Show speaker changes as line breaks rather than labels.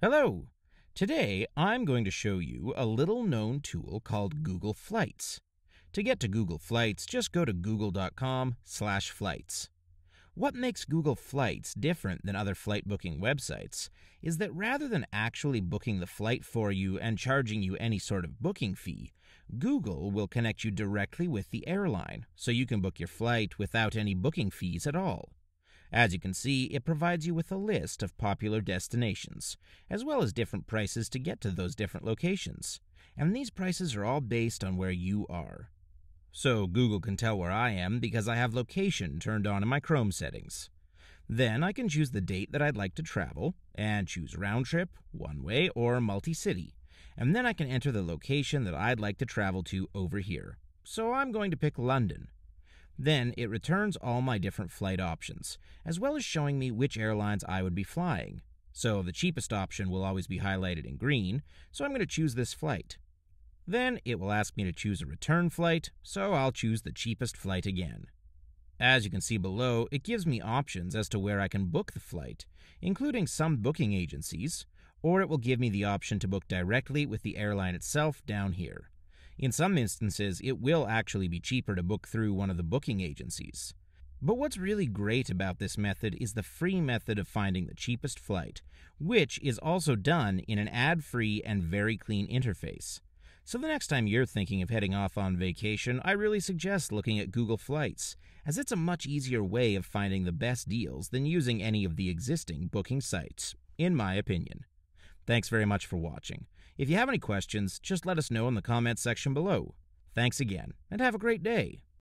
Hello! Today I'm going to show you a little known tool called Google Flights. To get to Google Flights, just go to google.com slash flights. What makes Google Flights different than other flight booking websites is that rather than actually booking the flight for you and charging you any sort of booking fee, Google will connect you directly with the airline so you can book your flight without any booking fees at all. As you can see, it provides you with a list of popular destinations, as well as different prices to get to those different locations. And these prices are all based on where you are. So Google can tell where I am because I have location turned on in my Chrome settings. Then I can choose the date that I'd like to travel, and choose round trip, one way, or multi city. And then I can enter the location that I'd like to travel to over here. So I'm going to pick London. Then it returns all my different flight options, as well as showing me which airlines I would be flying. So the cheapest option will always be highlighted in green, so I'm going to choose this flight. Then it will ask me to choose a return flight, so I'll choose the cheapest flight again. As you can see below, it gives me options as to where I can book the flight, including some booking agencies, or it will give me the option to book directly with the airline itself down here. In some instances, it will actually be cheaper to book through one of the booking agencies. But what's really great about this method is the free method of finding the cheapest flight, which is also done in an ad free and very clean interface. So the next time you're thinking of heading off on vacation, I really suggest looking at Google Flights, as it's a much easier way of finding the best deals than using any of the existing booking sites, in my opinion. Thanks very much for watching. If you have any questions, just let us know in the comments section below. Thanks again, and have a great day.